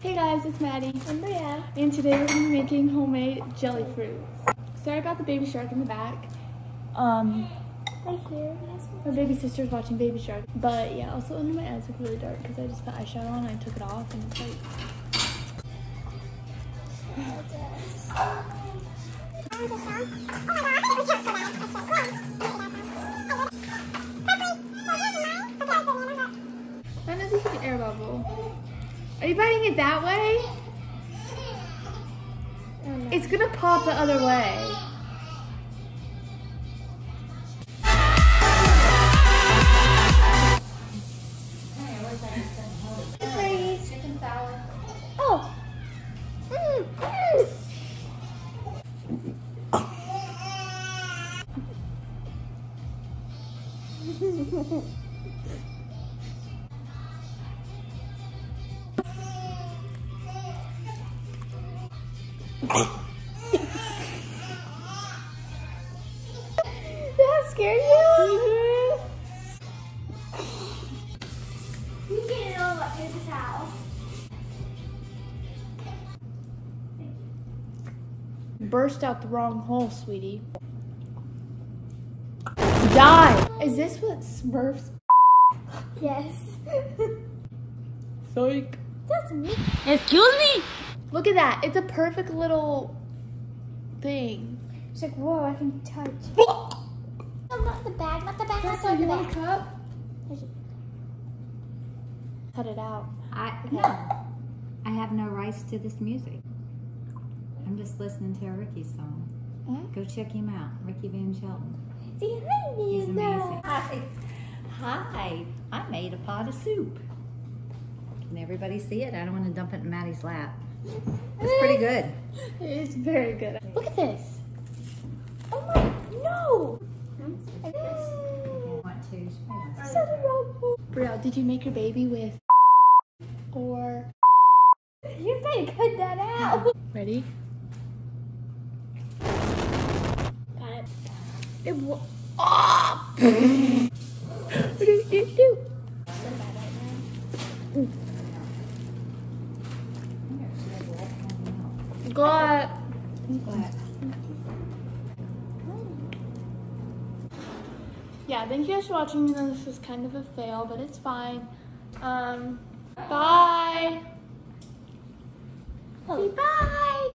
Hey guys, it's Maddie and Brielle, and today we're gonna be making homemade jelly fruits. Sorry about the baby shark in the back. Um, Right here. my baby sister's watching Baby Shark, but yeah, also under my eyes look really dark because I just put eyeshadow on and I took it off, and it's like That is a huge air bubble. Are you biting it that way? It's gonna pop the other way. Oh. Mm, mm. that scared you? You get it all up. Here's a towel. Burst out the wrong hole, sweetie. Die! Is this what Smurfs? Yes. Psych. That's me. Excuse me? Look at that. It's a perfect little thing. It's like, whoa, I can touch. No, not the bag, not the bag, not the bag. cup? Cut it out. I no. I have no rights to this music. I'm just listening to a Ricky song. Mhm. Go check him out, Ricky Van Shelton. See, hi, He's Nina. amazing. Hi. Hi. I made a pot of soup. Can everybody see it? I don't want to dump it in Maddie's lap. It's pretty good. It's very good. Look at this. Oh my, no. If you want to, Set it wrong. Brielle, did you make your baby with or You better cut that out. ready? Got it. It wa- Ah! what did you do? Got yeah, thank you guys for watching. Even though this was kind of a fail, but it's fine. Um, bye. Oh. Bye.